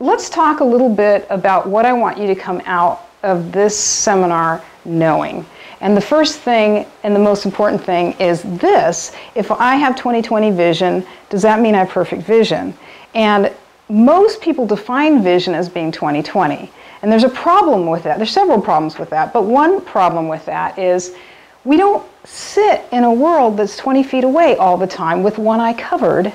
let's talk a little bit about what I want you to come out of this seminar knowing. And the first thing and the most important thing is this if I have 20/20 vision, does that mean I have perfect vision? And most people define vision as being 20/20. And there's a problem with that. There's several problems with that, but one problem with that is we don't sit in a world that's 20 feet away all the time with one eye covered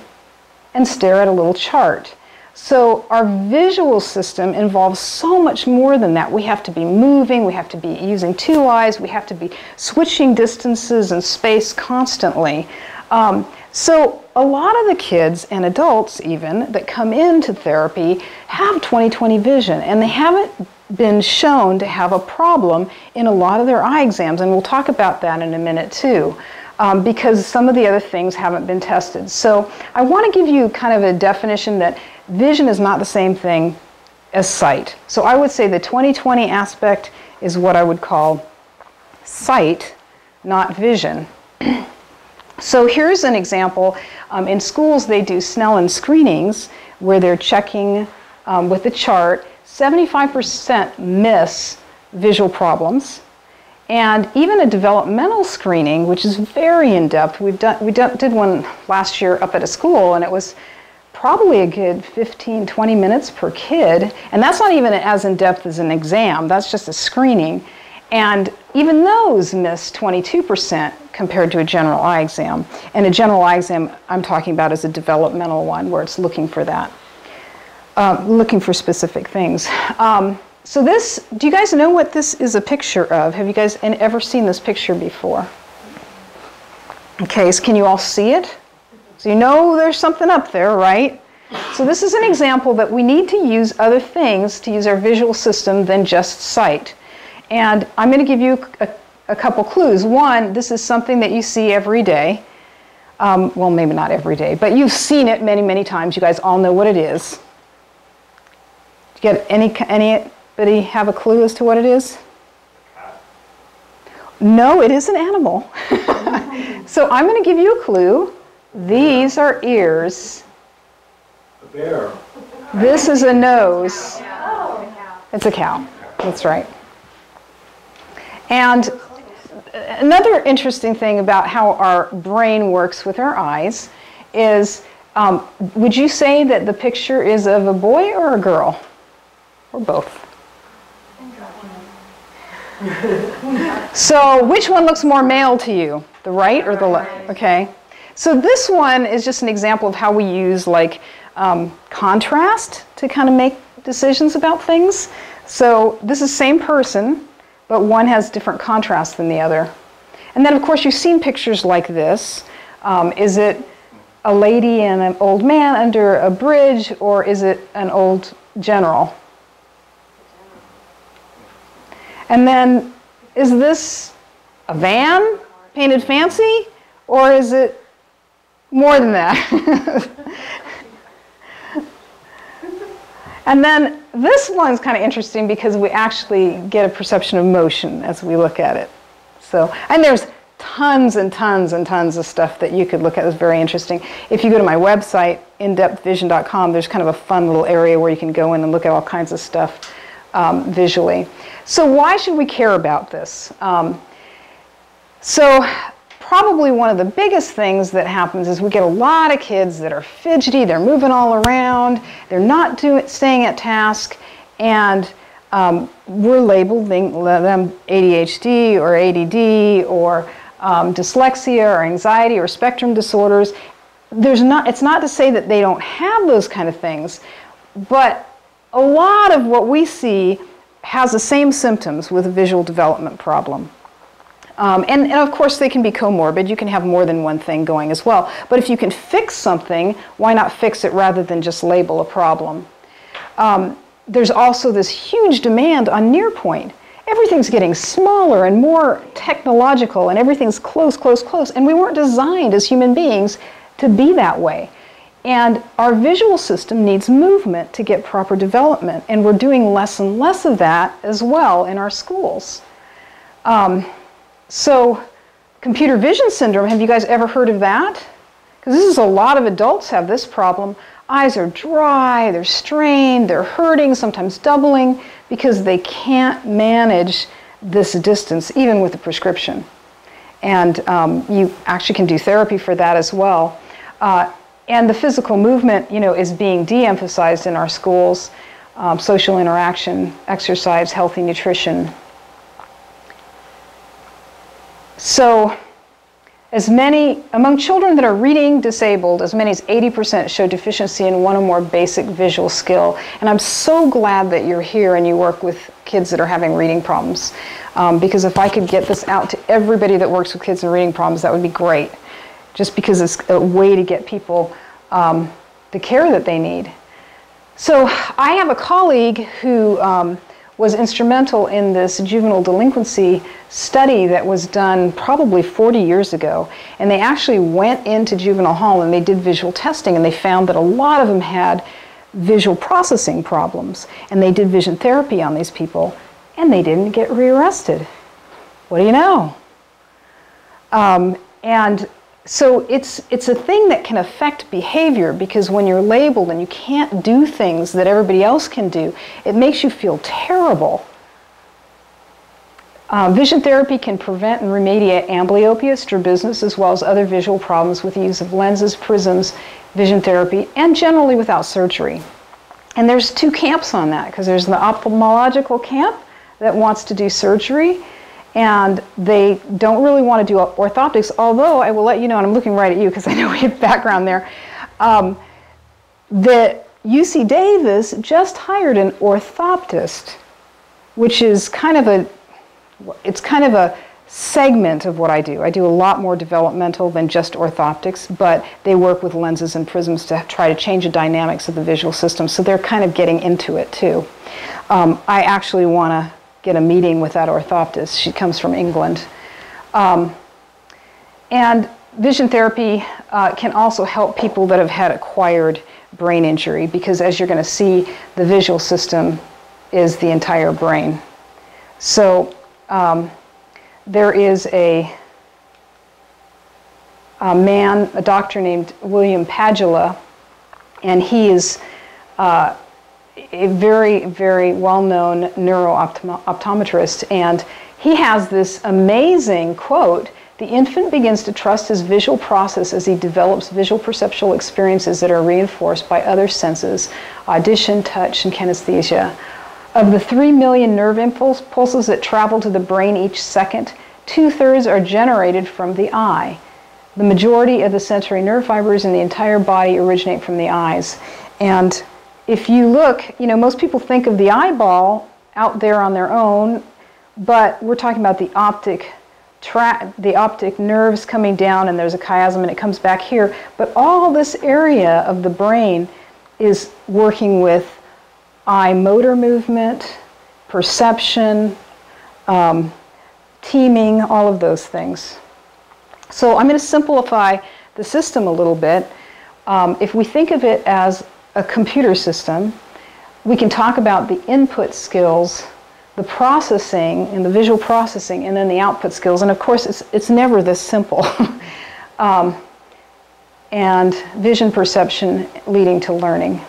and stare at a little chart. So our visual system involves so much more than that. We have to be moving, we have to be using two eyes, we have to be switching distances and space constantly. Um, so a lot of the kids and adults even that come into therapy have 20/20 vision and they haven't been shown to have a problem in a lot of their eye exams and we'll talk about that in a minute too. Um, because some of the other things haven't been tested. So I want to give you kind of a definition that vision is not the same thing as sight. So I would say the 20/20 aspect is what I would call sight, not vision. so here's an example. Um, in schools, they do Snellen screenings where they're checking um, with the chart. 75% miss visual problems. And even a developmental screening, which is very in depth, we've done, we did one last year up at a school, and it was probably a good 15, 20 minutes per kid. And that's not even as in depth as an exam, that's just a screening. And even those miss 22% compared to a general eye exam. And a general eye exam I'm talking about is a developmental one where it's looking for that, uh, looking for specific things. Um, so this, do you guys know what this is a picture of? Have you guys ever seen this picture before? Okay, so can you all see it? So you know there's something up there, right? So this is an example that we need to use other things to use our visual system than just sight. And I'm going to give you a, a couple clues. One, this is something that you see every day. Um, well, maybe not every day, but you've seen it many, many times. You guys all know what it is. Do you get any, anybody have a clue as to what it is? No, it is an animal. so I'm going to give you a clue. These are ears. A bear. This is a nose. It's a cow. That's right. And another interesting thing about how our brain works with our eyes is um, would you say that the picture is of a boy or a girl? Or both? so, which one looks more male to you? The right or the left? Okay. So this one is just an example of how we use like um, contrast to kind of make decisions about things. So this is the same person, but one has different contrast than the other. And then of course you've seen pictures like this. Um, is it a lady and an old man under a bridge, or is it an old general? And then is this a van painted fancy, or is it more than that. and then this one's kind of interesting because we actually get a perception of motion as we look at it. So, and there's tons and tons and tons of stuff that you could look at that's very interesting. If you go to my website, indepthvision.com, there's kind of a fun little area where you can go in and look at all kinds of stuff um, visually. So why should we care about this? Um, so probably one of the biggest things that happens is we get a lot of kids that are fidgety, they're moving all around, they're not doing, staying at task, and um, we're labeling them ADHD or ADD or um, dyslexia or anxiety or spectrum disorders. There's not, it's not to say that they don't have those kind of things, but a lot of what we see has the same symptoms with a visual development problem. Um, and, and, of course, they can be comorbid. You can have more than one thing going as well. But if you can fix something, why not fix it rather than just label a problem? Um, there's also this huge demand on near point. Everything's getting smaller and more technological, and everything's close, close, close. And we weren't designed as human beings to be that way. And our visual system needs movement to get proper development. And we're doing less and less of that as well in our schools. Um, so, computer vision syndrome, have you guys ever heard of that? Because this is a lot of adults have this problem. eyes are dry, they're strained, they're hurting, sometimes doubling, because they can't manage this distance, even with a prescription. And um, you actually can do therapy for that as well. Uh, and the physical movement, you know, is being de-emphasized in our schools. Um, social interaction, exercise, healthy nutrition. So as many, among children that are reading disabled, as many as 80% show deficiency in one or more basic visual skill. And I'm so glad that you're here and you work with kids that are having reading problems. Um, because if I could get this out to everybody that works with kids and reading problems, that would be great. Just because it's a way to get people um, the care that they need. So I have a colleague who um, was instrumental in this juvenile delinquency study that was done probably 40 years ago. And they actually went into juvenile hall and they did visual testing and they found that a lot of them had visual processing problems. And they did vision therapy on these people and they didn't get rearrested. What do you know? Um, and so it's, it's a thing that can affect behavior because when you're labeled and you can't do things that everybody else can do, it makes you feel terrible. Um, vision therapy can prevent and remediate amblyopia, strabismus, as well as other visual problems with the use of lenses, prisms, vision therapy, and generally without surgery. And there's two camps on that because there's the ophthalmological camp that wants to do surgery and they don't really want to do orthoptics, although I will let you know, and I'm looking right at you because I know we have background there, um, that UC Davis just hired an orthoptist, which is kind of a, it's kind of a segment of what I do. I do a lot more developmental than just orthoptics, but they work with lenses and prisms to try to change the dynamics of the visual system, so they're kind of getting into it too. Um, I actually want to get a meeting with that orthoptist. She comes from England. Um, and vision therapy uh, can also help people that have had acquired brain injury because as you're going to see, the visual system is the entire brain. So um, there is a, a, man, a doctor named William Padula, and he is uh, a very, very well-known neuro-optometrist, and he has this amazing quote, the infant begins to trust his visual process as he develops visual perceptual experiences that are reinforced by other senses, audition, touch, and kinesthesia. Of the 3 million nerve impulse pulses that travel to the brain each second, two-thirds are generated from the eye. The majority of the sensory nerve fibers in the entire body originate from the eyes. And if you look, you know, most people think of the eyeball out there on their own, but we're talking about the optic tra- the optic nerves coming down and there's a chiasm and it comes back here. But all this area of the brain is working with eye motor movement, perception, um, teaming, all of those things. So I'm going to simplify the system a little bit. Um, if we think of it as a computer system, we can talk about the input skills, the processing and the visual processing, and then the output skills. And of course, it's, it's never this simple. um, and vision perception leading to learning.